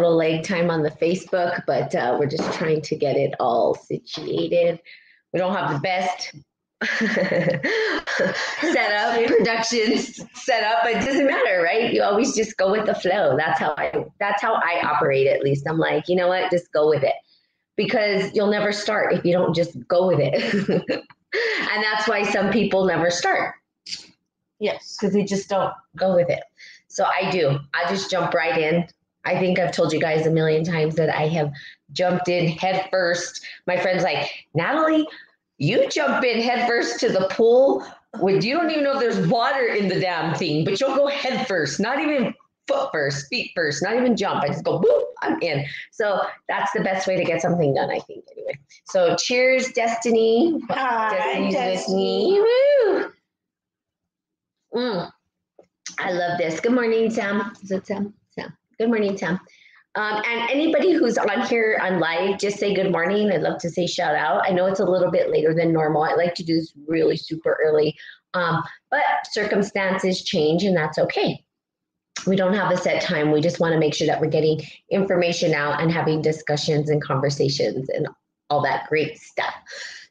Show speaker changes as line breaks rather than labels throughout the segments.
little leg time on the Facebook, but uh, we're just trying to get it all situated. We don't have the best set up productions set up it doesn't matter right? You always just go with the flow. That's how i that's how i operate at least. I'm like you know what? Just go with it. Because you'll never start if you don't just go with it. And that's why some people never start.
Yes.
because they just don't go with it. So i do. I just jump right in i think i've told you guys a million times that i have jumped in head first my friend's like natalie you jump in head first to the pool when you don't even know if there's water in the damn thing, but you'll go head first, not even foot first, feet first, not even jump. I just go boop, I'm in. So that's the best way to get something done, I think, anyway. So cheers, Destiny.
Hi,
Destiny's with
Destiny.
me. Woo! Mm. I love this. Good morning, Sam. Is it Sam? Good morning, Sam. Um, and anybody who's on here on live, just say good morning. I'd love to say shout out. I know it's a little bit later than normal. I like to do this really super early, um, but circumstances change, and that's okay. We don't have a set time. We just want to make sure that we're getting information out and having discussions and conversations and all that great stuff.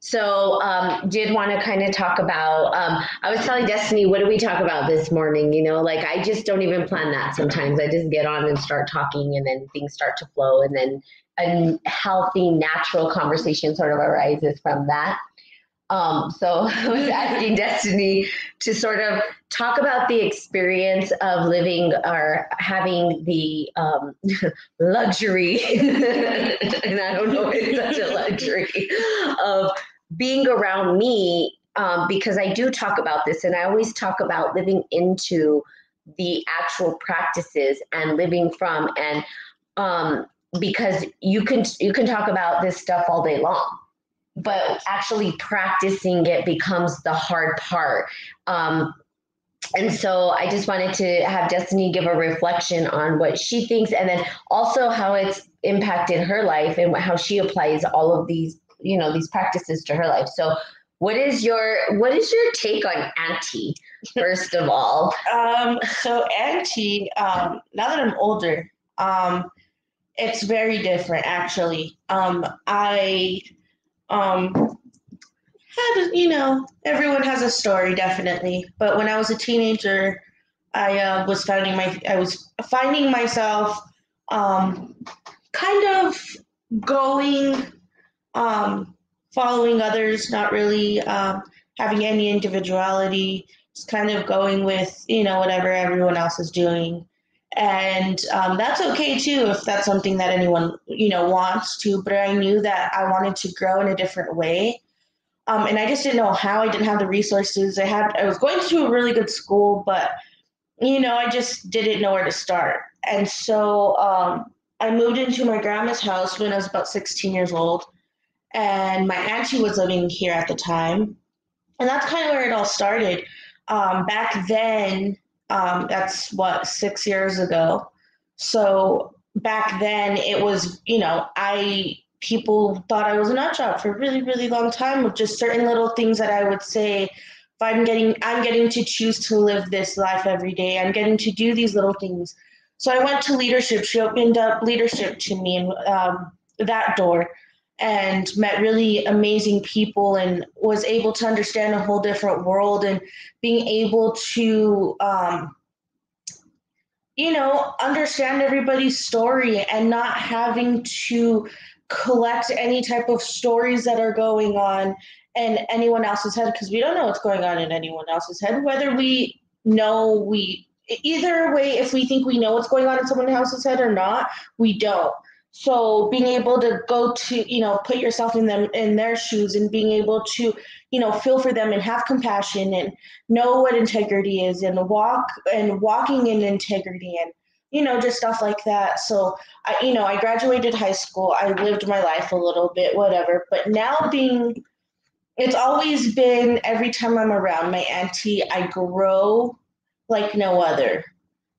So, um, did want to kind of talk about. Um, I was telling Destiny, what do we talk about this morning? You know, like I just don't even plan that sometimes. I just get on and start talking, and then things start to flow, and then a healthy, natural conversation sort of arises from that. Um, so I was asking Destiny to sort of talk about the experience of living or having the um, luxury, and I don't know if it's such a luxury, of being around me um, because I do talk about this, and I always talk about living into the actual practices and living from and um, because you can you can talk about this stuff all day long but actually practicing it becomes the hard part. Um, and so I just wanted to have Destiny give a reflection on what she thinks and then also how it's impacted her life and how she applies all of these, you know, these practices to her life. So what is your what is your take on Auntie, first of all?
Um, so Auntie, um, now that I'm older, um, it's very different actually. Um, I um, had you know everyone has a story definitely, but when I was a teenager, I uh, was finding my I was finding myself um, kind of going um, following others, not really um, having any individuality, just kind of going with you know whatever everyone else is doing. And um, that's okay too if that's something that anyone you know wants to but i knew that i wanted to grow in a different way. Um, and i just didn't know how i didn't have the resources. I had i was going to a really good school but you know i just didn't know where to start. And so um, i moved into my grandma's house when i was about 16 years old and my auntie was living here at the time and that's kind of where it all started um, back then um, that's what six years ago. So back then, it was you know I people thought I was a nut job for a really really long time with just certain little things that I would say. If I'm getting I'm getting to choose to live this life every day. I'm getting to do these little things. So I went to leadership. She opened up leadership to me and um, that door and met really amazing people and was able to understand a whole different world and being able to um, you know understand everybody's story and not having to collect any type of stories that are going on in anyone else's head because we don't know what's going on in anyone else's head whether we know we either way if we think we know what's going on in someone else's head or not we don't so being able to go to you know put yourself in them in their shoes and being able to you know feel for them and have compassion and know what integrity is and walk and walking in integrity and you know just stuff like that. So i you know i graduated high school. I lived my life a little bit whatever. But now being it's always been every time i'm around my auntie i grow like no other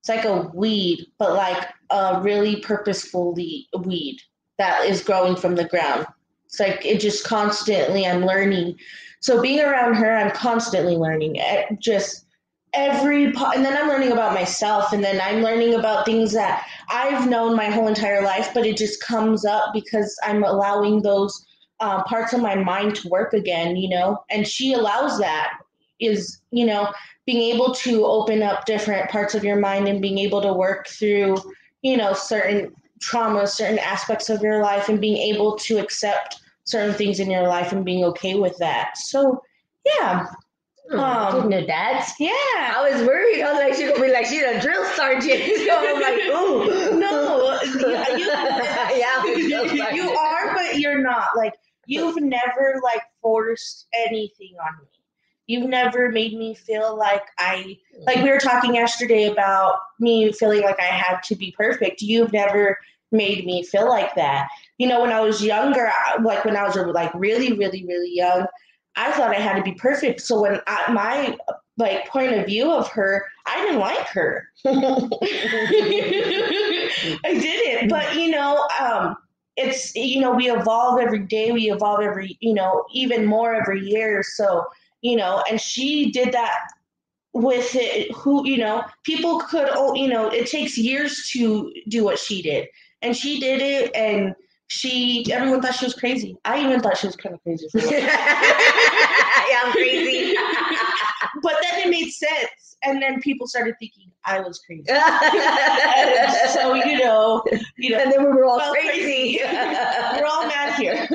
it's like a weed but like a really purposeful weed that is growing from the ground. It's like it just constantly I'm learning. So being around her, I'm constantly learning. It just every po- and then I'm learning about myself and then I'm learning about things that I've known my whole entire life, but it just comes up because I'm allowing those uh, parts of my mind to work again, you know, and she allows that is, you know, being able to open up different parts of your mind and being able to work through, you know, certain traumas, certain aspects of your life and being able to accept certain things in your life and being okay with that. So, yeah.
Oh, I
Um,
didn't know that.
Yeah.
I was worried. I was like, she's gonna be like, she's a drill sergeant. So I'm like, ooh.
No, you-
yeah, I'm a drill sergeant.
you are, but you're not. Like you've never like forced anything on me. You've never made me feel like I like we were talking yesterday about me feeling like I had to be perfect. You've never made me feel like that. You know, when I was younger, like when I was like really, really, really young, I thought I had to be perfect. So when I, my like point of view of her, I didn't like her. I didn't, but you know, um, it's you know, we evolve every day. We evolve every, you know, even more every year. So you know, and she did that with it. Who you know, people could, oh, you know, it takes years to do what she did, and she did it, and she, everyone thought she was crazy. I even thought she was kind of crazy.
Yeah, I'm crazy.
but then it made sense, and then people started thinking I was crazy. So you know, you know,
and then we were all
Well,
crazy.
we're all mad here.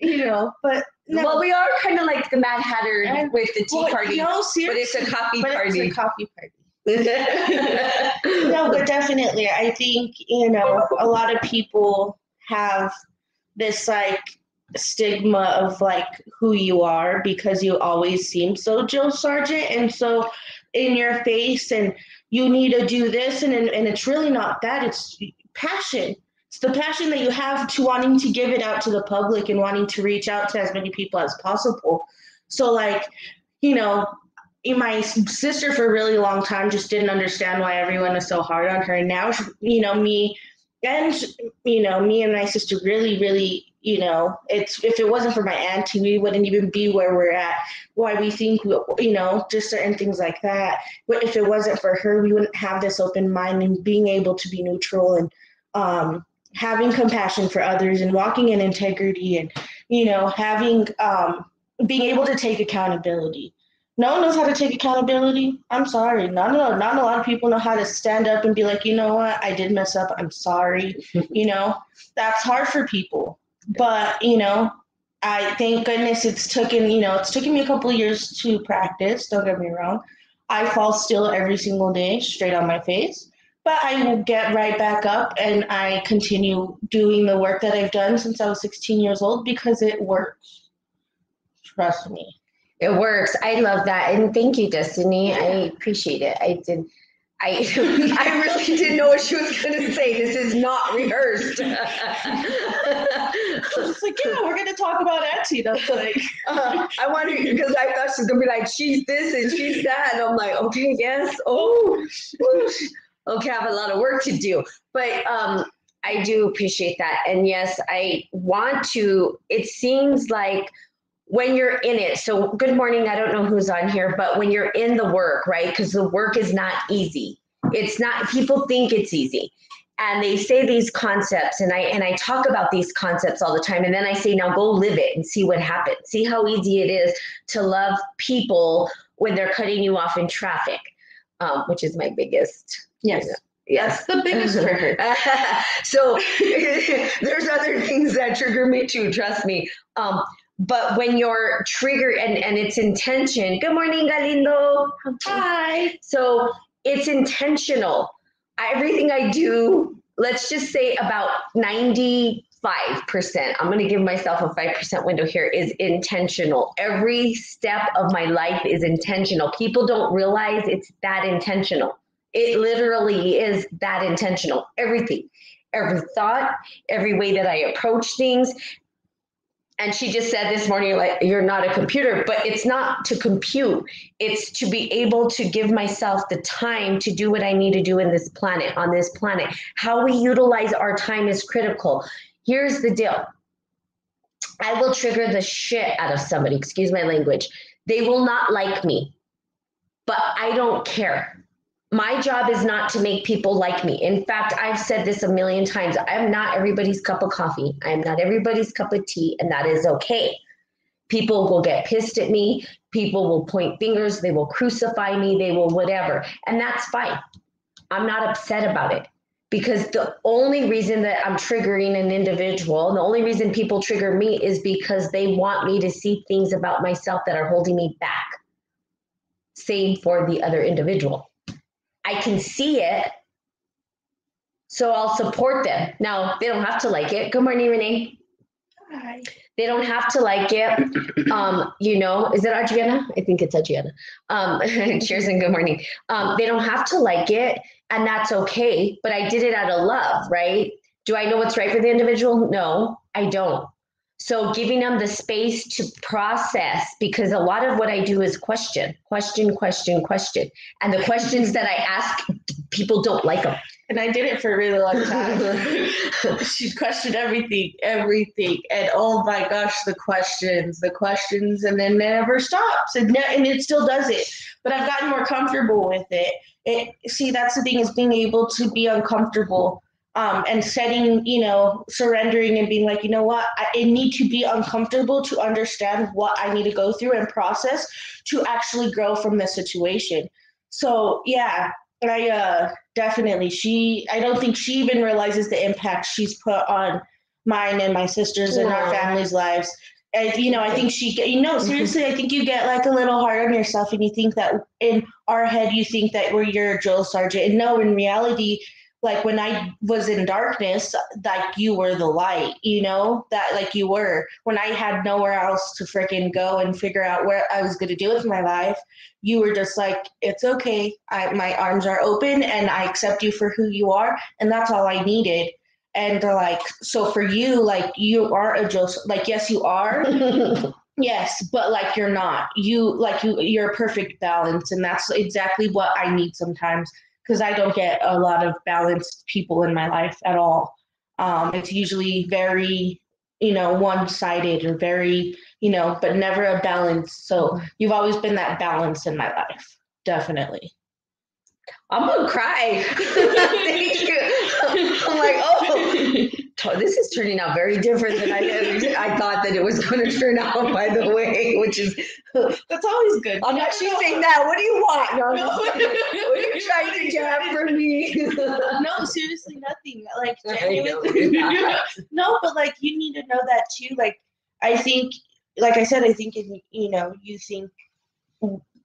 you know, but no,
Well, we are kind of like the Mad Hatter
And-
with the tea
well,
party,
No,
but it's a coffee
but
party.
it's a coffee party. No, but definitely, I think you know a lot of people have this like stigma of like who you are because you always seem so drill sergeant and so in your face and you need to do this and and it's really not that it's passion it's the passion that you have to wanting to give it out to the public and wanting to reach out to as many people as possible. So like you know my sister for a really long time just didn't understand why everyone was so hard on her. And now you know me and you know me and my sister really really you know it's if it wasn't for my auntie we wouldn't even be where we're at why we think you know just certain things like that. But if it wasn't for her we wouldn't have this open mind and being able to be neutral and um having compassion for others and walking in integrity and you know having um being able to take accountability no one knows how to take accountability. I'm sorry. Not, not, not a lot of people know how to stand up and be like, you know what, I did mess up. I'm sorry. you know, that's hard for people. But, you know, I thank goodness it's taken, you know, it's taken me a couple of years to practice. Don't get me wrong. I fall still every single day, straight on my face. But I will get right back up and I continue doing the work that I've done since I was 16 years old because it works. Trust me.
It works. I love that, and thank you, Destiny. I appreciate it. I did. I I really didn't know what she was going to say. This is not rehearsed.
It's like, yeah, we're gonna talk about Auntie. That's like,
Uh, I wanted because I thought she's gonna be like, she's this and she's that. And I'm like, okay, yes. Oh, whoosh. Okay, I have a lot of work to do. But um, I do appreciate that. And yes, I want to. It seems like when you're in it. So, good morning. I don't know who's on here, but when you're in the work, right? Because the work is not easy. It's not. People think it's easy and they say these concepts and i and i talk about these concepts all the time and then i say now go live it and see what happens see how easy it is to love people when they're cutting you off in traffic um, which is my biggest
yes,
yes
the biggest trigger.
so there's other things that trigger me too trust me um, but when you're triggered and, and it's intention good morning galindo
Hi.
so it's intentional. Everything I do, let's just say about 95%, I'm going to give myself a 5% window here, is intentional. Every step of my life is intentional. People don't realize it's that intentional. It literally is that intentional. Everything, every thought, every way that I approach things, and she just said this morning like you're not a computer but it's not to compute. It's to be able to give myself the time to do what i need to do in this planet on this planet. How we utilize our time is critical. Here's the deal. I will trigger the shit out of somebody excuse my language. They will not like me but I don't care. My job is not to make people like me. In fact, I've said this a million times. I'm not everybody's cup of coffee. I'm not everybody's cup of tea, and that is okay. People will get pissed at me. People will point fingers. They will crucify me. They will whatever. And that's fine. I'm not upset about it because the only reason that I'm triggering an individual, the only reason people trigger me is because they want me to see things about myself that are holding me back. Same for the other individual. I can see it, so I'll support them. Now, they don't have to like it. Good morning, Renee.
Hi.
They don't have to like it. Um, you know, is it Adriana? I think it's Adriana. Um, cheers and good morning. Um, they don't have to like it, and that's okay. But I did it out of love, right? Do I know what's right for the individual? No, I don't. So giving them the space to process, because a lot of what I do is question, question, question, question. And the questions that I ask, people don't like them.
And I did it for a really long time. She's questioned everything, everything. And oh my gosh, the questions, the questions, and then never stops. And, ne- and it still does it. But I've gotten more comfortable with it. it. See, that's the thing is being able to be uncomfortable um, and setting, you know, surrendering and being like, you know what, I, I need to be uncomfortable to understand what I need to go through and process to actually grow from this situation. So yeah, I uh, definitely she. I don't think she even realizes the impact she's put on mine and my sisters and our family's lives. And you know, I think she. You know, seriously, I think you get like a little hard on yourself, and you think that in our head, you think that we're your drill sergeant, and no, in reality, like when I was in darkness, like you were the light, you know, that like you were. When I had nowhere else to freaking go and figure out what I was going to do with my life, you were just like, it's okay. I, my arms are open and I accept you for who you are. And that's all I needed. And like, so for you, like you are a Joseph, like, yes, you are. Yes, but like you're not. You like you you're a perfect balance and that's exactly what I need sometimes because I don't get a lot of balanced people in my life at all. Um, it's usually very, you know, one-sided or very, you know, but never a balance. So you've always been that balance in my life. Definitely.
I'm gonna cry. Thank you. I'm like, oh, this is turning out very different than I I thought that it was going to turn out. By the way, which is
That's always good.
I'm not just saying that. What do you want? No,
No.
what are you trying to jab for me?
no, seriously, nothing. Like genuinely. no, but like you need to know that too. Like I think, like I said, I think in you know you think,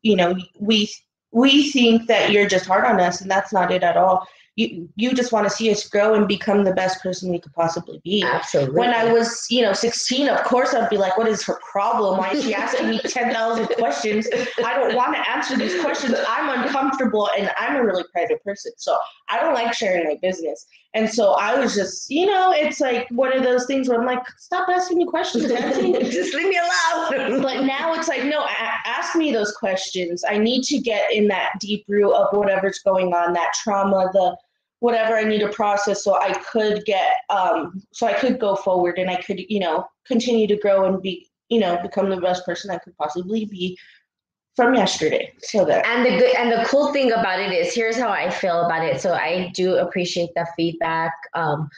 you know we we think that you're just hard on us, and that's not it at all. You you just want to see us grow and become the best person we could possibly be.
Absolutely.
When I was, you know, 16, of course I'd be like, what is her problem? Why is she asking me 10,000 questions? I don't want to answer these questions. I'm uncomfortable and I'm a really private person. So I don't like sharing my business. And so I was just, you know, it's like one of those things where I'm like, stop asking me questions.
Just leave me alone.
but now it's like no a- ask me those questions i need to get in that deep root of whatever's going on that trauma the whatever i need to process so i could get um so i could go forward and i could you know continue to grow and be you know become the best person i could possibly be from yesterday so that
and the good and the cool thing about it is here's how I feel about it. So I do appreciate the feedback. Um,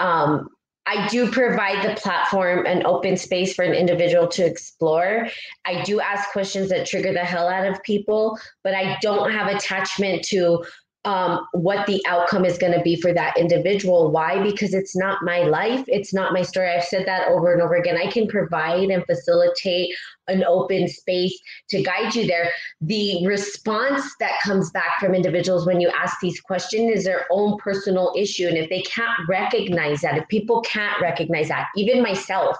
um, I do provide the platform and open space for an individual to explore. I do ask questions that trigger the hell out of people, but I don't have attachment to um, what the outcome is going to be for that individual. Why? Because it's not my life. It's not my story. I've said that over and over again. I can provide and facilitate an open space to guide you there. The response that comes back from individuals when you ask these questions is their own personal issue. And if they can't recognize that, if people can't recognize that, even myself,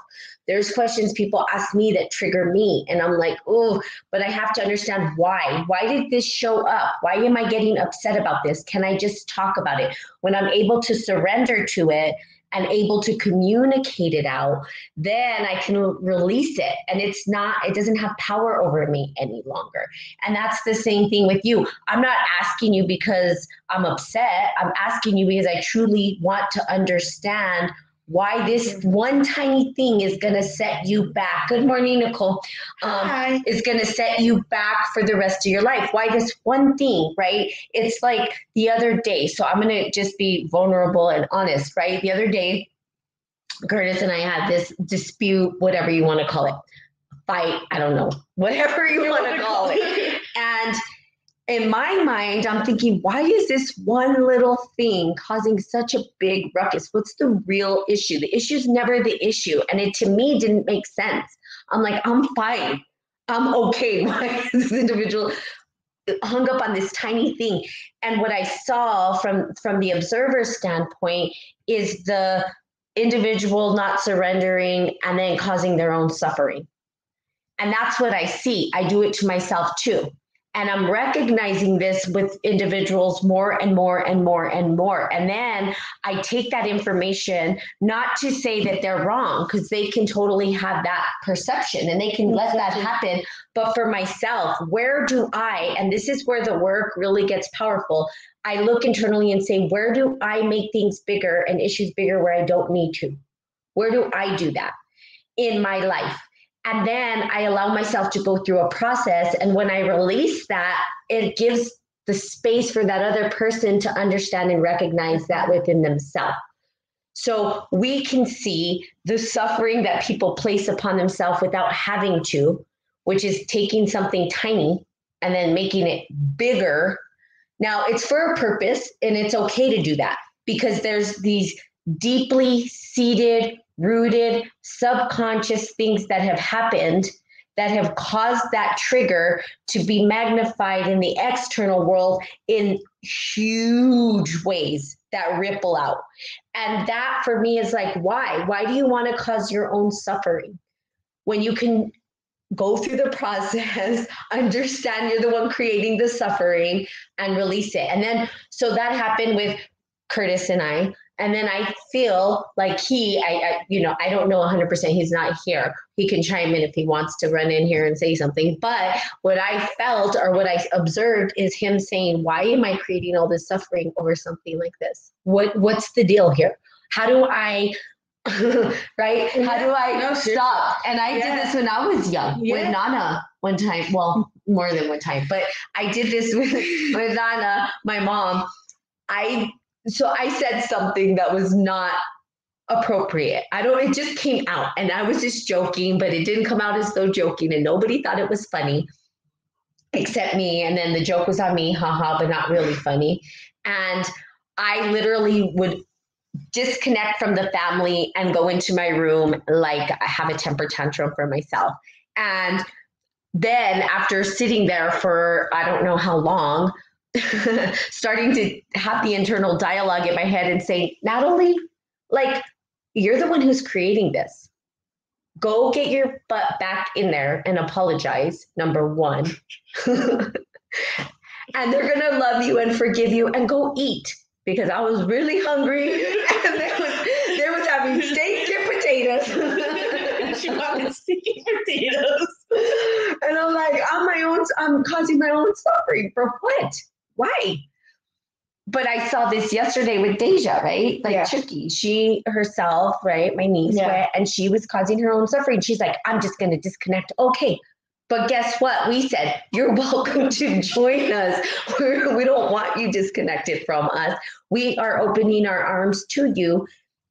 there's questions people ask me that trigger me. And I'm like, oh, but I have to understand why. Why did this show up? Why am I getting upset about this? Can I just talk about it? When I'm able to surrender to it and able to communicate it out, then I can release it. And it's not, it doesn't have power over me any longer. And that's the same thing with you. I'm not asking you because I'm upset. I'm asking you because I truly want to understand why this one tiny thing is going to set you back. Good morning, Nicole. Um,
Hi.
is going to set you back for the rest of your life. Why this one thing, right? It's like the other day. So I'm going to just be vulnerable and honest, right? The other day, Curtis and I had this dispute, whatever you want to call it, fight, I don't know, whatever you want to call it. In my mind, I'm thinking, why is this one little thing causing such a big ruckus? What's the real issue? The issue is never the issue. And it to me didn't make sense. I'm like, I'm fine. I'm okay. Why is this individual hung up on this tiny thing? And what I saw from from the observer standpoint is the individual not surrendering and then causing their own suffering. And that's what I see. I do it to myself too. And I'm recognizing this with individuals more and more and more and more. And then I take that information, not to say that they're wrong, because they can totally have that perception and they can let that mm-hmm. happen. But for myself, where do I, and this is where the work really gets powerful, I look internally and say, where do I make things bigger and issues bigger where I don't need to? Where do I do that in my life? And then I allow myself to go through a process. And when I release that, it gives the space for that other person to understand and recognize that within themselves. So we can see the suffering that people place upon themselves without having to, which is taking something tiny and then making it bigger. Now, it's for a purpose, and it's okay to do that because there's these deeply seated rooted subconscious things that have happened that have caused that trigger to be magnified in the external world in huge ways that ripple out. And that for me is like, why? Why do you want to cause your own suffering when you can go through the process, understand you're the one creating the suffering, and release it? And then, so that happened with Curtis and I and then I feel like he, I, I, you know, I don't know 100%. He's not here. He can chime in if he wants to run in here and say something. But what I felt or what I observed is him saying, "Why am I creating all this suffering over something like this? What What's the deal here? How do I?" right? How do I
No,
stop? And I
Yeah.
did this when I was young with Nana one time. Well, more than one time, but I did this with, with Nana, my mom. I so I said something that was not appropriate. I don't, it just came out and I was just joking, but it didn't come out as though joking and nobody thought it was funny except me. And then the joke was on me, haha, but not really funny. And I literally would disconnect from the family and go into my room like I have a temper tantrum for myself. And then after sitting there for I don't know how long, starting to have the internal dialogue in my head and say, Natalie, like, you're the one who's creating this. Go get your butt back in there and apologize, number one. and they're going to love you and forgive you and go eat because I was really hungry and they was, they was having steak and potatoes.
she wanted sticky potatoes.
and I'm like, I'm my own, I'm causing my own suffering for what? Why? But I saw this yesterday with Deja, right? Like
Yeah.
Chucky, she herself, right? My niece
Yeah.
went and she was causing her own suffering. She's like, I'm just going to disconnect. Okay. But guess what? We said, you're welcome to join us. We're, we don't want you disconnected from us. We are opening our arms to you.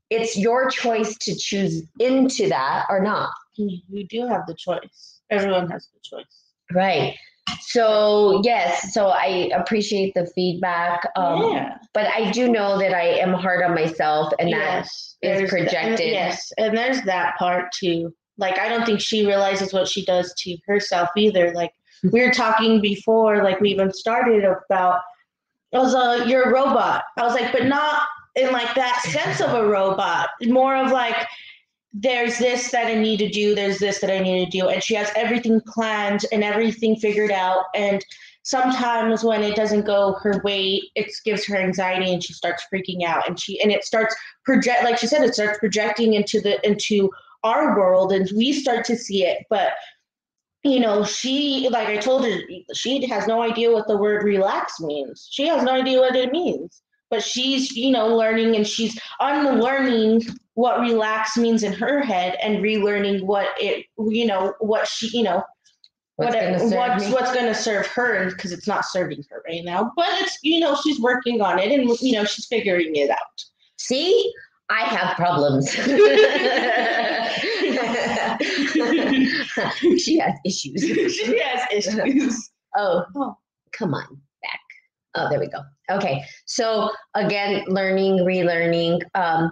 It's your choice to choose into that or not.
You do have the choice. Everyone has the choice.
Right. So yes, so I appreciate the feedback. Um,
yeah.
But I do know that I am hard on myself, and that
yes,
is
th-
projected.
yes, and there's that part too. Like I don't think she realizes what she does to herself either. Like we were talking before, like we even started about. I was like you're a robot. I was like, but not in like that sense of a robot. More of like, there's this that I need to do. There's this that I need to do, and she has everything planned and everything figured out. And sometimes when it doesn't go her way, it gives her anxiety, and she starts freaking out. And she and it starts project, like she said, it starts projecting into the into our world, and we start to see it. But you know, she like I told her, she has no idea what the word relax means. She has no idea what it means. but she's you know learning and she's unlearning what relax means in her head and relearning what it you know what she you know
What's
what
gonna
what's what's going to serve her because it's not serving her right now but it's you know she's working on it and you know she's figuring it out
See, I have problems. she has issues.
she has issues
Oh,
Oh.
come on back. Oh, there we go. Okay. So again, learning, relearning. Um,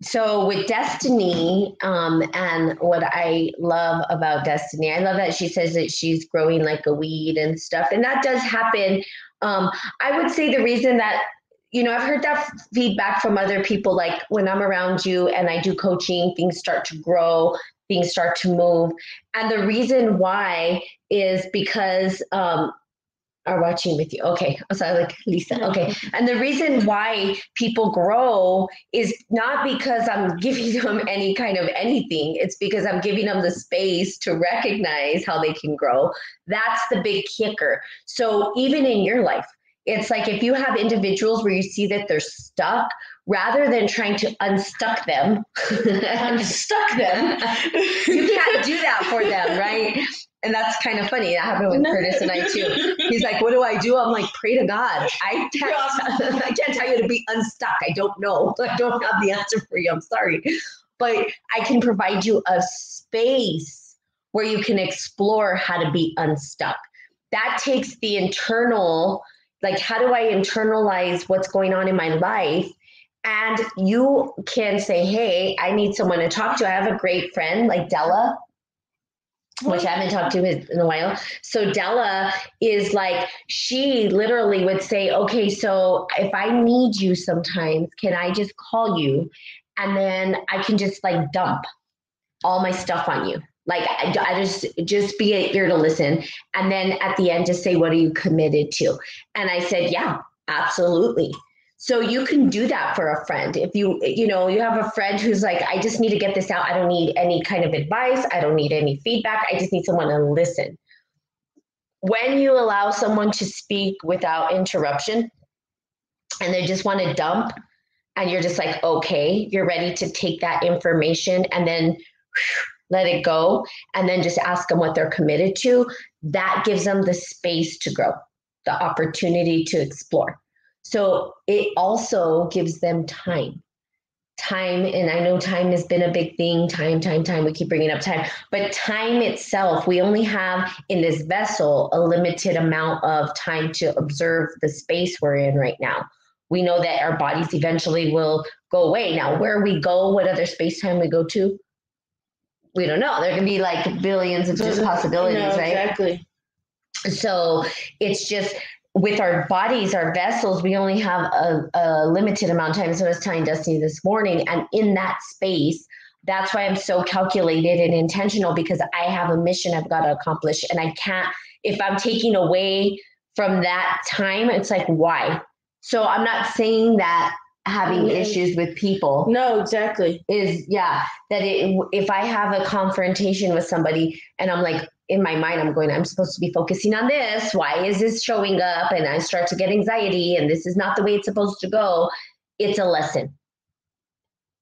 so with Destiny, um, and what I love about Destiny, I love that she says that she's growing like a weed and stuff, and that does happen. Um, I would say the reason that you know I've heard that feedback from other people, like when I'm around you and I do coaching, things start to grow, things start to move, and the reason why is because um, are watching with you. Okay. So I like Lisa. Okay. And the reason why people grow is not because I'm giving them any kind of anything. It's because I'm giving them the space to recognize how they can grow. That's the big kicker. So even in your life, it's like if you have individuals where you see that they're stuck, rather than trying to unstuck them,
unstuck them
you can't do that for them, right? And that's kind of funny. That happened with Curtis and I too. He's like, "What do I do?" I'm like, "Pray to God." I can't. I can't tell you to be unstuck. I don't know. I don't have the answer for you. I'm sorry, but I can provide you a space where you can explore how to be unstuck. That takes the internal, like, how do I internalize what's going on in my life? And you can say, "Hey, I need someone to talk to." I have a great friend like Della which I haven't talked to in a while. So Della is like, she literally would say, okay, so if I need you sometimes, can I just call you? And then I can just like dump all my stuff on you. Like I, I just just be an ear to listen. And then at the end, just say, what are you committed to? And I said, yeah, absolutely. So you can do that for a friend. If you, you know, you have a friend who's like, I just need to get this out. I don't need any kind of advice. I don't need any feedback. I just need someone to listen. When you allow someone to speak without interruption and they just want to dump, and you're just like, okay, you're ready to take that information and then let it go, and then just ask them what they're committed to, that gives them the space to grow, the opportunity to explore. So it also gives them time. Time, and I know time has been a big thing. Time, time, time. We keep bringing up time, but time itself, we only have in this vessel a limited amount of time to observe the space we're in right now. We know that our bodies eventually will go away. Now, where we go, what other space time we go to, we don't know. There can be like billions of just possibilities,
No,
right?
exactly
So it's just with our bodies, our vessels, we only have a, a limited amount of time. So I was telling Destiny this morning, and in that space, that's why I'm so calculated and intentional because I have a mission I've got to accomplish. And I can't, if I'm taking away from that time, it's like, why? So I'm not saying that having
Mhm.
issues with people
no exactly
is yeah that it, if i have a confrontation with somebody and i'm like in my mind i'm going i'm supposed to be focusing on this. Why is this showing up? And i start to get anxiety and this is not the way it's supposed to go. It's a lesson.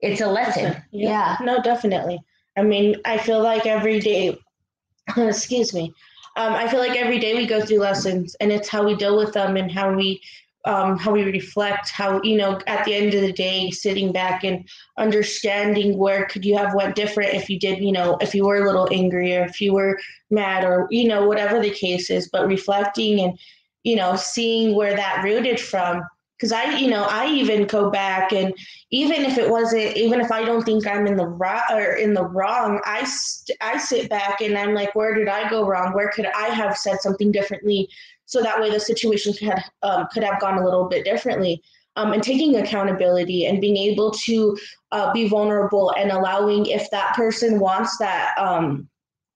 It's a lesson. Yeah,
no definitely. I mean i feel like every day excuse me. Um, i feel like every day we go through lessons and it's how we deal with them and how we um, how we reflect how you know at the end of the day sitting back and understanding where could you have went different if you did you know if you were a little angry or if you were mad or you know whatever the case is but reflecting and you know seeing where that rooted from. Because i you know i even go back and even if it wasn't even if i don't think i'm in the right or in the wrong i st- i sit back and i'm like where did i go wrong? Where could i have said something differently so that way the situation could have, um, could have gone a little bit differently. Um, and taking accountability and being able to uh, be vulnerable and allowing if that person wants that um,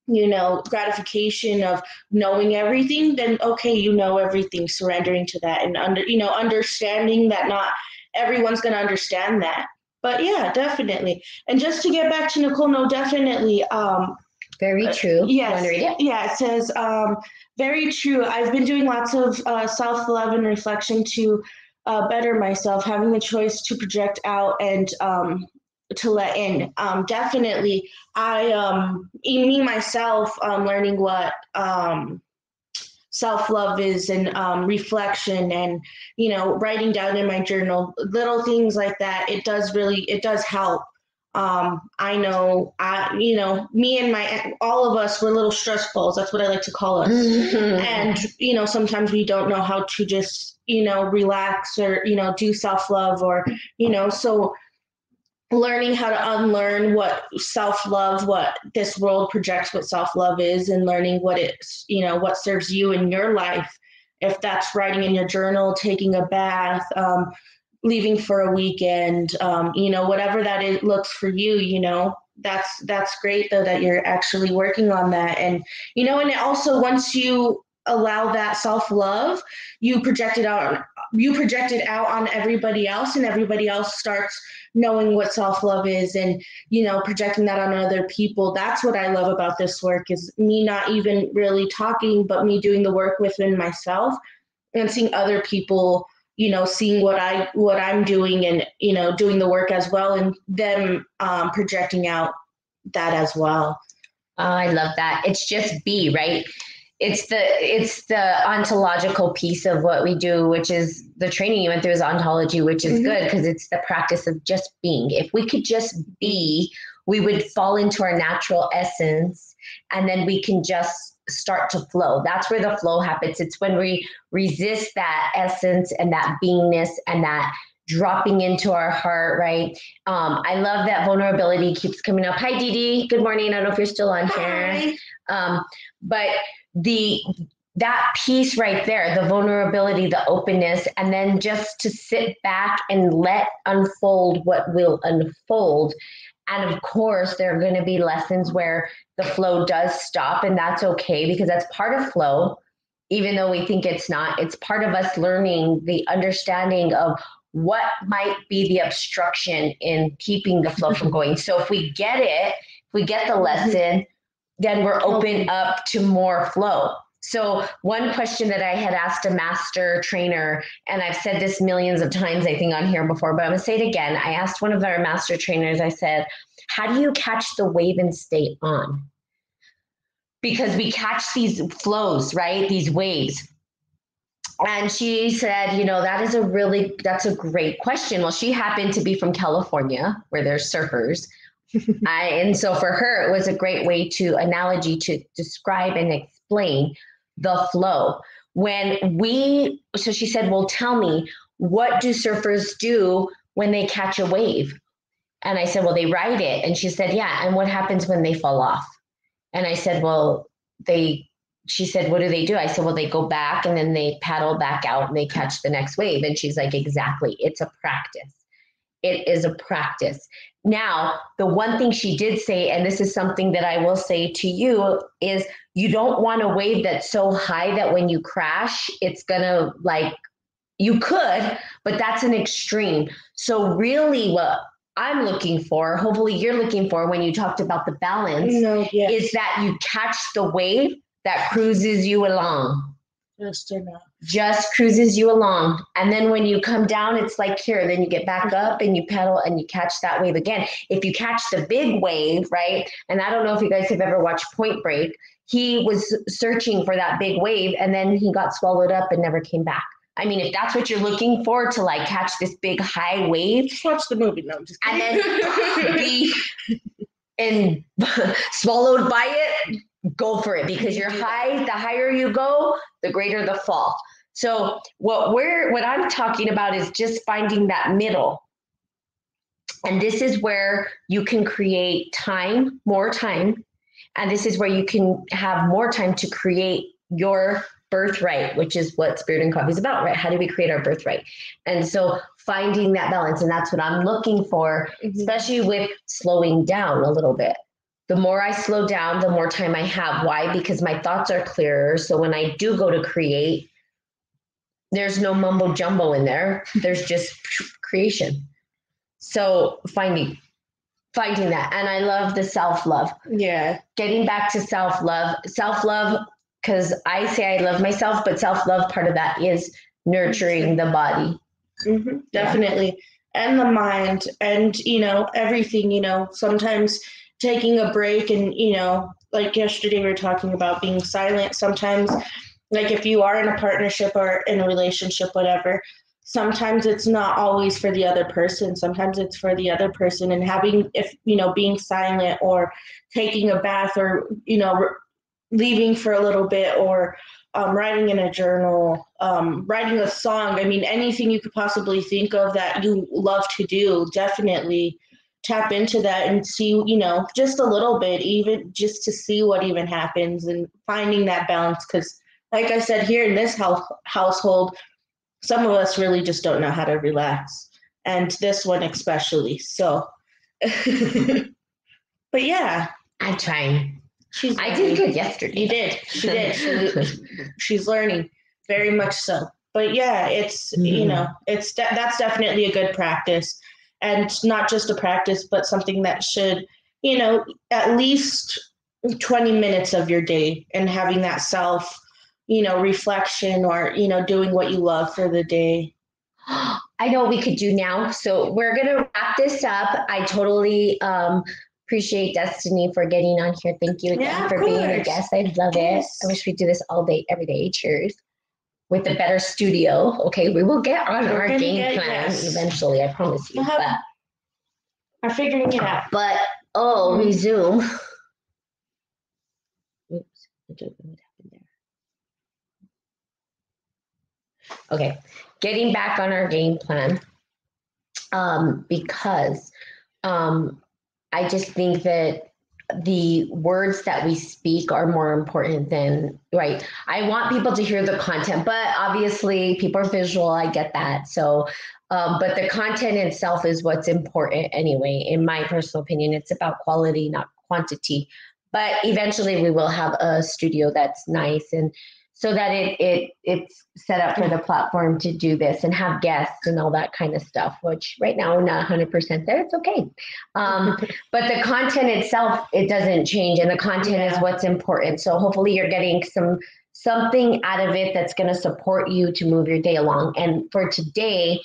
you know gratification of knowing everything then okay you know everything surrendering to that and under you know understanding that not everyone's going to understand that. But yeah definitely. And just to get back to nicole no definitely um,
very true You
Yes.
it?
Yeah, it says, um, very true. I've been doing lots of uh, self love and reflection to uh, better myself, having the choice to project out and um, to let in. Um, definitely, I um, me myself um, learning what um, self love is and um, reflection and you know writing down in my journal little things like that. It does really it does help. Um, I know I you know me and my all of us were little stress balls. That's what I like to call us. and you know sometimes we don't know how to just you know relax or you know do self love or you know so learning how to unlearn what self-love what this world projects what self-love is and learning what it's you know what serves you in your life if that's writing in your journal taking a bath um, leaving for a weekend um, you know whatever that it looks for you you know. That's that's great though that you're actually working on that. And you know and also once you allow that self-love you project it out you project it out on everybody else and everybody else starts knowing what self-love is and you know projecting that on other people. That's what i love about this work is me not even really talking but me doing the work within myself and seeing other people you know seeing what i what i'm doing and you know doing the work as well and them um, projecting out that as well.
Oh, i love that. It's just be right? It's the it's the ontological piece of what we do which is the training you went through is ontology which is mm-hmm. good because it's the practice of just being. If we could just be we would fall into our natural essence and then we can just start to flow that's where the flow happens it's when we resist that essence and that beingness and that dropping into our heart, right? Um, I love that vulnerability keeps coming up. Hi, Dee Dee. Good morning. I don't know if you're still on Hi. here. Um, but the that piece right there, the vulnerability, the openness, and then just to sit back and let unfold what will unfold. And of course, there are going to be lessons where the flow does stop, and that's okay because that's part of flow, even though we think it's not. It's part of us learning the understanding of what might be the obstruction in keeping the flow from going. So if we get it, if we get the mm-hmm. lesson, then we're open up to more flow. So, one question that I had asked a master trainer, and I've said this millions of times, I think, on here before, but I'm gonna say it again. I asked one of our master trainers, I said, How do you catch the wave and stay on? Because we catch these flows, right? These waves. And she said, you know, that is a really, that's a great question. Well, she happened to be from California where there's surfers. I, and so for her, it was a great way to analogy to describe and explain the flow. When we, so she said, well, tell me, what do surfers do when they catch a wave? And I said, well, they ride it. And she said, yeah. And what happens when they fall off? And I said, well, they, she said, what do they do? I said, well, they go back and then they paddle back out and they catch the next wave. And she's like, exactly. It's a practice. It is a practice. Now, the one thing she did say, and this is something that I will say to you, is you don't want a wave that's so high that when you crash, it's gonna like, you could, but that's an extreme. So, really, what I'm looking for, hopefully, you're looking for when you talked about the balance,
no, yes.
is that you catch the wave that cruises you along.
Just enough.
Just cruises you along. And then when you come down, it's like here, then you get back mm-hmm. up and you pedal and you catch that wave again. If you catch the big wave, right? And I don't know if you guys have ever watched Point Break, he was searching for that big wave and then he got swallowed up and never came back. I mean, if that's what you're looking for to like catch this big high wave,
just watch the movie. No, just
and then be and swallowed by it go for it. Because you're high the higher you go the greater the fall. So what we're what i'm talking about is just finding that middle. And this is where you can create time more time. And this is where you can have more time to create your birthright which is what spirit and coffee is about right? How do we create our birthright? And so finding that balance and that's what i'm looking for mm-hmm. especially with slowing down a little bit the more I slow down, the more time I have. Why? Because my thoughts are clearer. So when I do go to create, there's no mumbo jumbo in there. There's just creation. So finding finding that. And I love the self-love.
Yeah.
Getting back to self-love. Self-love, because I say I love myself, but self-love part of that is nurturing the body.
Hmm definitely. And the mind, and you know, everything, you know, sometimes taking a break, and you know, like yesterday, we were talking about being silent. Sometimes, like if you are in a partnership or in a relationship, whatever, sometimes it's not always for the other person. Sometimes it's for the other person, and having, if you know, being silent or taking a bath or, you know, leaving for a little bit or um, writing in a journal, um, writing a song. I mean, anything you could possibly think of that you love to do, definitely tap into that and see, you know, just a little bit, even just to see what even happens and finding that balance. Because, like I said, here in this house, household, some of us really just don't know how to relax, and this one especially. So, but yeah,
I'm trying.
She's.
I did good yesterday.
You did. She did. She, she's learning very much so. But yeah, it's you
Mhm.
know, it's de- that's definitely a good practice, and not just a practice, but something that should, you know, at least twenty minutes of your day, and having that self, you know, reflection or you know, doing what you love for the day.
I know what we could do now. So we're gonna wrap this up. I totally um, appreciate Destiny for getting on here. Thank you again
Yeah,
for being a guest. I love it. I wish we do this all day, every day. Cheers. With a better studio. Okay, we will get on
We're
our game
get-
plan
yes.
eventually. I promise you.
Have-
But,
I'm figuring it out.
but oh,
Mhm.
resume. Oops, I don't know what happened there. Okay, getting back on our game plan. Um, because um, I just think that the words that we speak are more important than right. I want people to hear the content, but obviously people are visual. I get that. So, um, but the content itself is what's important anyway. In my personal opinion, it's about quality, not quantity. But eventually, we will have a studio that's nice and so that it it it's set up for the platform to do this and have guests and all that kind of stuff. Which right now we're not 100% there. It's okay. Um, but the content itself it doesn't change and the content is what's important so hopefully you're getting some something out of it that's going to support you to move your day along and for today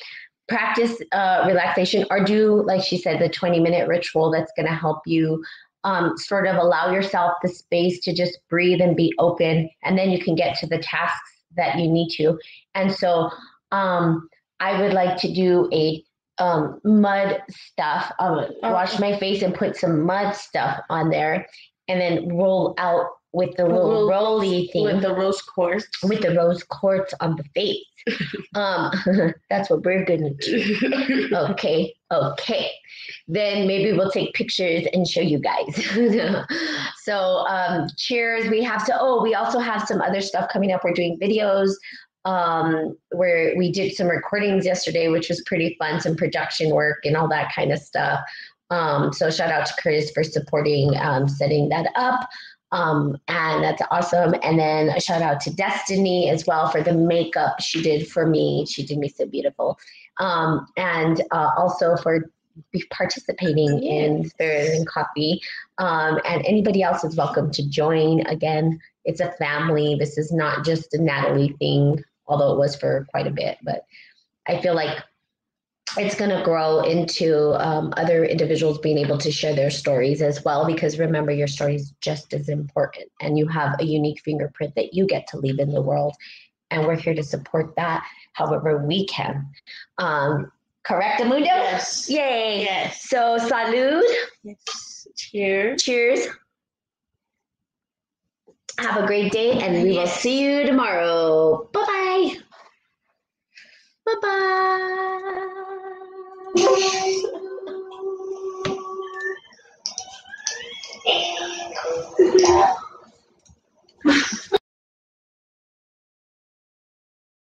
practice uh, relaxation or do like she said the 20 minute ritual that's going to help you um, sort of allow yourself the space to just breathe and be open and then you can get to the tasks that you need to and so um, i would like to do a um, mud stuff. Um, wash my face and put some mud stuff on there, and then roll out with the little roly thing
With the rose quartz.
with the rose quartz on the face. um, that's what we're gonna do. Okay, okay. Then maybe we'll take pictures and show you guys. so um, cheers. We have to. Oh, we also have some other stuff coming up. We're doing videos um, where we did some recordings yesterday, which was pretty fun, some production work and all that kind of stuff. Um, so shout out to Curtis for supporting um, setting that up. Um, and that's awesome. And then a shout out to Destiny as well for the makeup she did for me. She did me so beautiful. Um, and uh, also for participating in Spirit and Coffee. Um, and anybody else is welcome to join. Again, it's a family. This is not just a Natalie thing, although it was for quite a bit. But I feel like it's going to grow into um, other individuals being able to share their stories as well because remember your story is just as important and you have a unique fingerprint that you get to leave in the world. And we're here to support that however we can. Um, correct amundo?
Yes.
yay.
Yes.
so salud.
Yes. Cheers.
cheers. Have a great day and we will see you tomorrow. Bye bye bye bye yeah.